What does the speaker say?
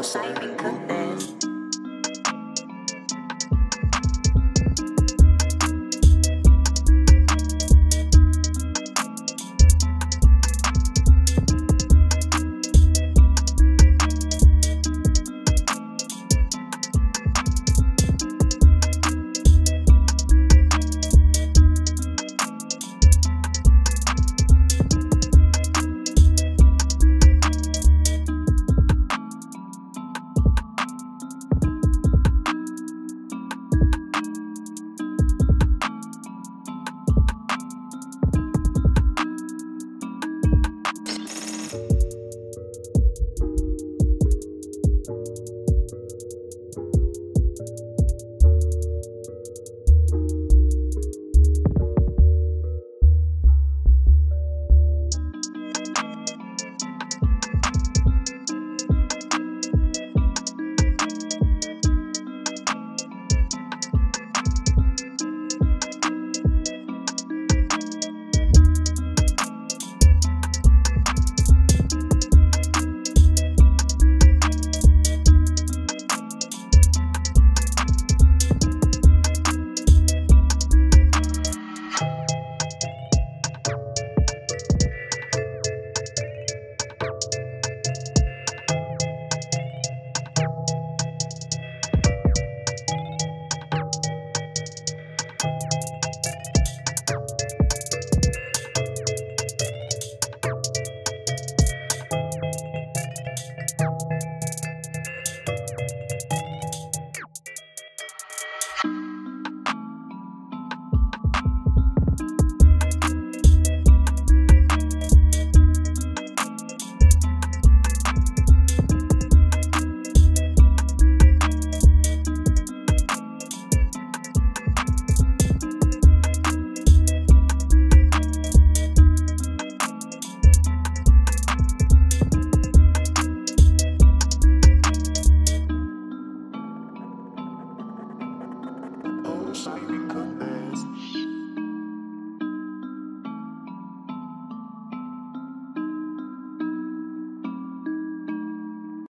wish I could cook. She made.